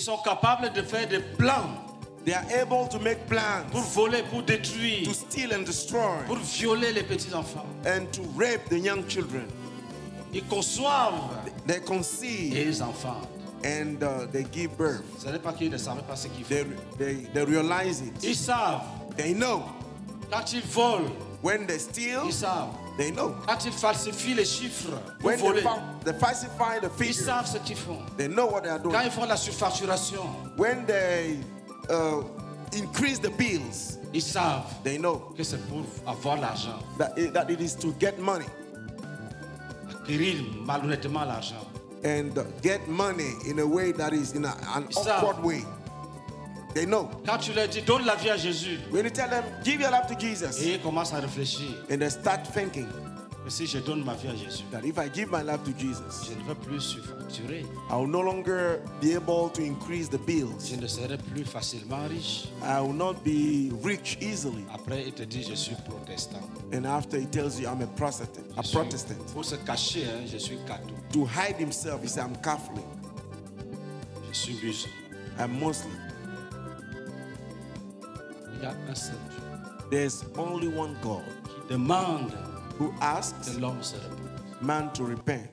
sont capables de faire des plans They are able to make plans pour voler, pour détruire, to steal and destroy pour violer les petits-enfants. and to rape the young children. Ils conçoivent They conceive et ils enfantent. and uh, they give birth. Ce n'est pas qu'ils ne savaient pas ce qu'ils They, font. they, they realize it. Ils savent. They know. Quand ils volent, When they steal, ils savent. they know. Quand ils falsifient les chiffres pour When they, voler, fa- they falsify the ils figure, savent ce qu'ils font. they know what they are Quand doing. ils font la surfacturation, When they uh, increase the bills, ils savent they know que c'est pour avoir l'argent, that it, that it is to get money acquérir malhonnêtement l'argent. and get money in a way that is in a, an awkward way. They know. Quand tu leur dis donne la vie à Jésus, When you tell them, give your life to Jesus, et ils commencent à réfléchir and they start thinking que si je donne ma vie à Jésus, that if I give my life to Jesus, je ne veux plus surfacturer. I will no longer be able to increase the bills. Je ne serai plus facilement riche. I will not be rich easily. Après, il te dit je suis protestant. And after he tells you I'm a Protestant, a Je suis- Protestant, Pour se cacher, hein, je suis catholique, to hide himself, he says I'm Catholic, je suis musulman. I'm Muslim. Il y a un seul Dieu There's only one God The man who asks l'homme se man to repent.